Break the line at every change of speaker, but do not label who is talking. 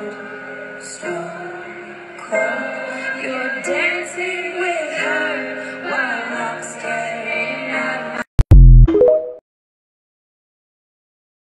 cold, so cold.